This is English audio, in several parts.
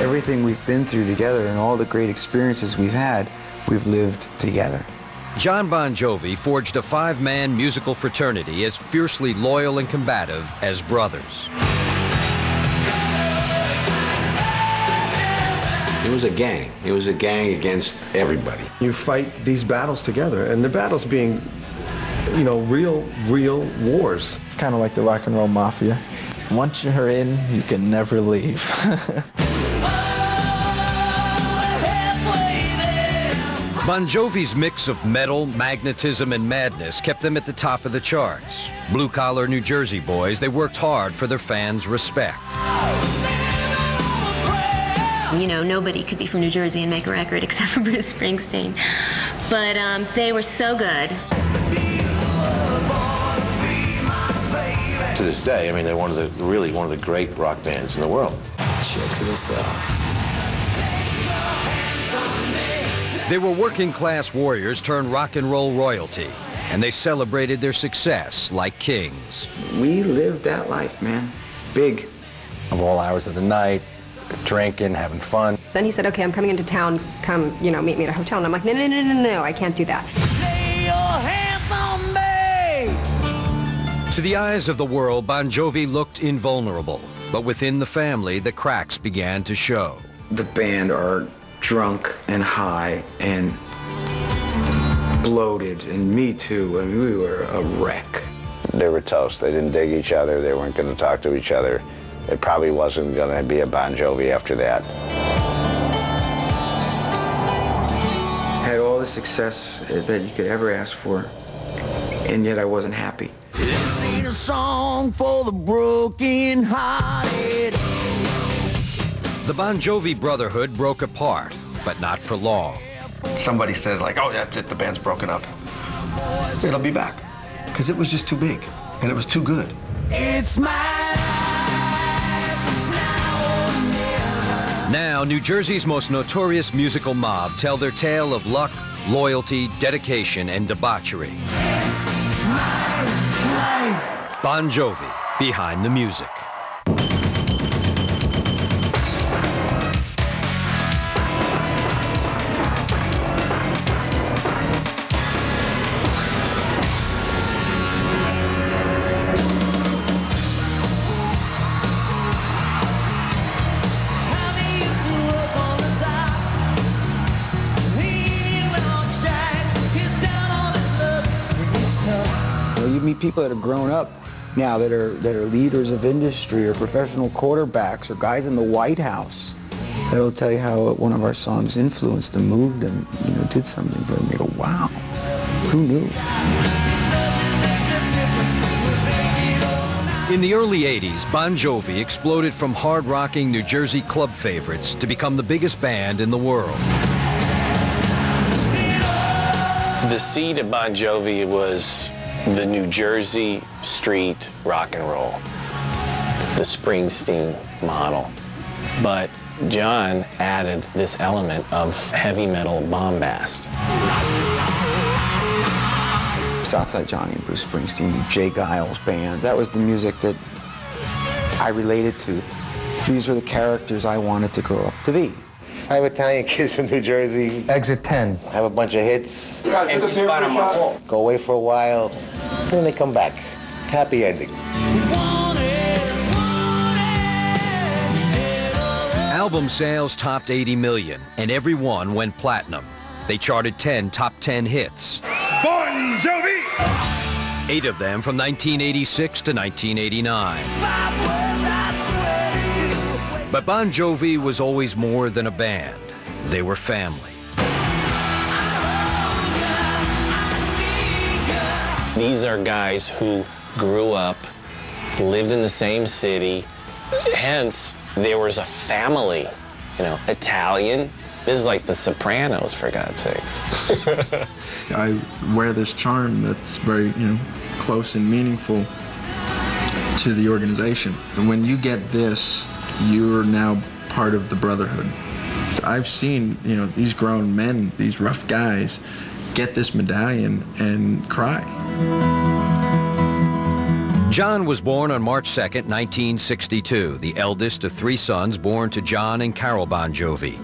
Everything we've been through together and all the great experiences we've had, we've lived together. John Bon Jovi forged a five-man musical fraternity as fiercely loyal and combative as brothers. It was a gang. It was a gang against everybody. You fight these battles together, and the battles being, you know, real, real wars. It's kind of like the rock and roll mafia. Once you're in, you can never leave. Bon Jovi's mix of metal, magnetism, and madness kept them at the top of the charts. Blue-collar New Jersey boys, they worked hard for their fans' respect. You know, nobody could be from New Jersey and make a record except for Bruce Springsteen. But um, they were so good. To this day, I mean, they're one of the really one of the great rock bands in the world. Check this out. They were working class warriors turned rock and roll royalty, and they celebrated their success like kings. We lived that life, man. Big. Of all hours of the night, drinking, having fun. Then he said, okay, I'm coming into town. Come, you know, meet me at a hotel. And I'm like, no, no, no, no, no, I can't do that. To the eyes of the world, Bon Jovi looked invulnerable, but within the family, the cracks began to show. The band are drunk and high and bloated, and me too. I mean, we were a wreck. They were toast. They didn't dig each other. They weren't going to talk to each other. It probably wasn't going to be a Bon Jovi after that. Had all the success that you could ever ask for, and yet I wasn't happy. This ain't a song for the broken hearted. The Bon Jovi Brotherhood broke apart, but not for long. Somebody says like, oh, that's it, the band's broken up. It'll be back. Because it was just too big, and it was too good. It's my life. It's now or never. Now, New Jersey's most notorious musical mob tell their tale of luck, loyalty, dedication, and debauchery. Bon Jovi, behind the music. People that have grown up now that are that are leaders of industry or professional quarterbacks or guys in the White House that'll tell you how one of our songs influenced them, moved them, you know, did something for them. You go, wow, who knew? In the early 80s, Bon Jovi exploded from hard-rocking New Jersey club favorites to become the biggest band in the world. The seed of Bon Jovi was the New Jersey street rock and roll, the Springsteen model. But John added this element of heavy metal bombast. Southside Johnny and Bruce Springsteen, the J. Geils band. That was the music that I related to. These were the characters I wanted to grow up to be. Five Italian kids from New Jersey. Exit 10. Have a bunch of hits. Go away for a while. Then they come back. Happy ending. Album sales topped 80 million, and every one went platinum. They charted 10 top 10 hits. Bon Jovi. Eight of them from 1986 to 1989. But Bon Jovi was always more than a band. They were family. These are guys who grew up, lived in the same city, hence there was a family, you know, Italian. This is like the Sopranos, for God's sakes. I wear this charm that's very, you know, close and meaningful to the organization. And when you get this, you're now part of the brotherhood. I've seen, you know, these grown men, these rough guys, get this medallion and cry. John was born on March 2, 1962, the eldest of three sons born to John and Carol Bon Jovi.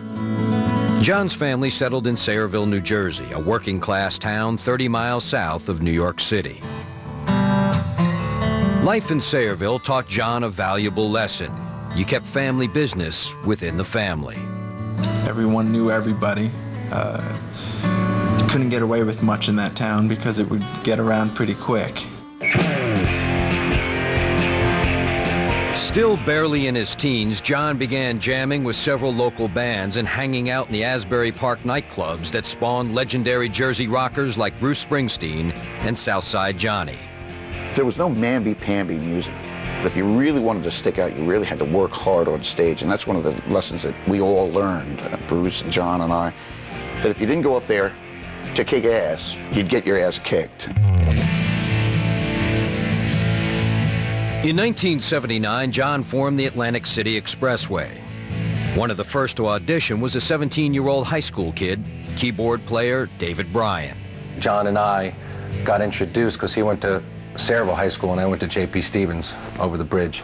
John's family settled in Sayreville, New Jersey, a working-class town 30 miles south of New York City. Life in Sayreville taught John a valuable lesson. You kept family business within the family. Everyone knew everybody. Uh, you couldn't get away with much in that town because it would get around pretty quick. Still barely in his teens, John began jamming with several local bands and hanging out in the Asbury Park nightclubs that spawned legendary Jersey rockers like Bruce Springsteen and Southside Johnny. There was no mamby-pamby music. But if you really wanted to stick out, you really had to work hard on stage, and that's one of the lessons that we all learned, uh, Bruce and John and I, that if you didn't go up there to kick ass, you'd get your ass kicked. In 1979, John formed the Atlantic City Expressway. One of the first to audition was a 17-year-old high school kid, keyboard player David Bryan. John and I got introduced because he went to Sayreville High School and I went to J.P. Stevens over the bridge.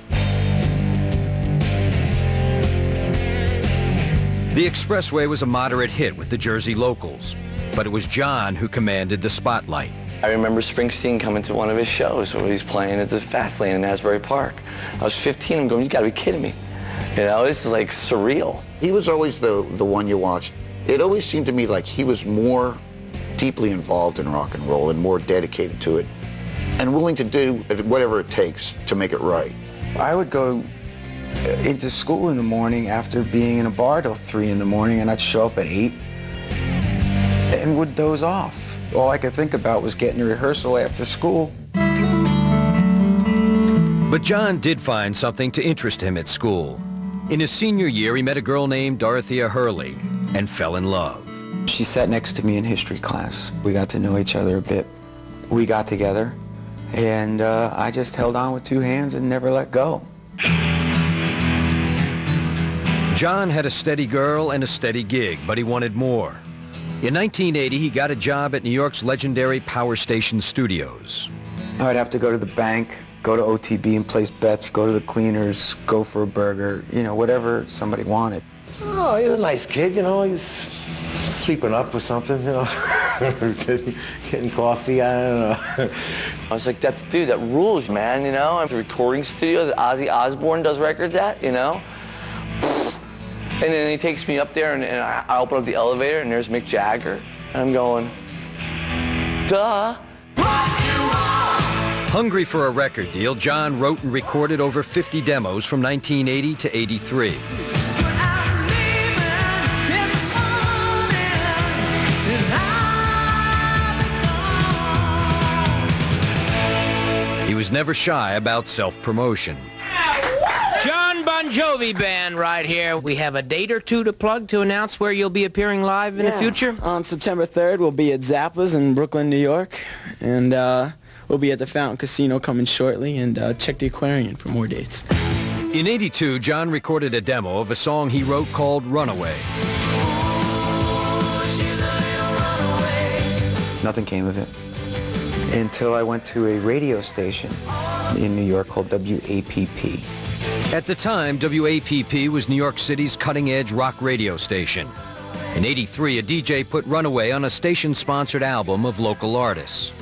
The Expressway was a moderate hit with the Jersey locals, but it was John who commanded the spotlight. I remember Springsteen coming to one of his shows where he's playing at the Fast Lane in Asbury Park. I was 15, I'm going, you gotta be kidding me. You know, this is like surreal. He was always the, the one you watched. It always seemed to me like he was more deeply involved in rock and roll and more dedicated to it and willing to do whatever it takes to make it right. I would go uh, into school in the morning after being in a bar till 3 in the morning and I'd show up at 8 and would doze off. All I could think about was getting to rehearsal after school. But John did find something to interest him at school. In his senior year, he met a girl named Dorothea Hurley and fell in love. She sat next to me in history class. We got to know each other a bit. We got together and uh, I just held on with two hands and never let go. John had a steady girl and a steady gig, but he wanted more. In 1980, he got a job at New York's legendary Power Station Studios. I'd have to go to the bank, go to OTB and place bets, go to the cleaners, go for a burger, you know, whatever somebody wanted. Oh, he's a nice kid, you know. He's sweeping up or something, you know. getting, getting coffee, I don't know. I was like, that's, dude, that rules, man, you know? I'm at the recording studio that Ozzy Osbourne does records at, you know? And then he takes me up there and, and I, I open up the elevator and there's Mick Jagger. And I'm going, duh. Hungry for a record deal, John wrote and recorded over 50 demos from 1980 to 83. Was never shy about self-promotion. John Bon Jovi Band right here. We have a date or two to plug to announce where you'll be appearing live in the future. On September 3rd, we'll be at Zappa's in Brooklyn, New York. And uh, we'll be at the Fountain Casino coming shortly. And uh, check the Aquarian for more dates. In 82, John recorded a demo of a song he wrote called Runaway. Nothing came of it until I went to a radio station in New York called WAPP. At the time, WAPP was New York City's cutting-edge rock radio station. In 83, a DJ put Runaway on a station-sponsored album of local artists.